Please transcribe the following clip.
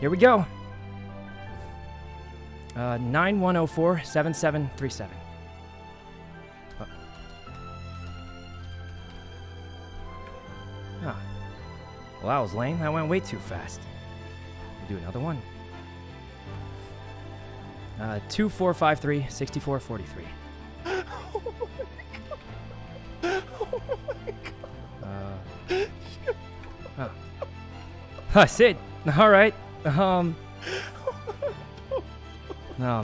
Here we go. Uh, 9104 7737. Uh. Huh. Well, that was lame. That went way too fast. We'll Do another one. Uh, 2453 6443. Uh. Huh, Sid. All right. Um. no.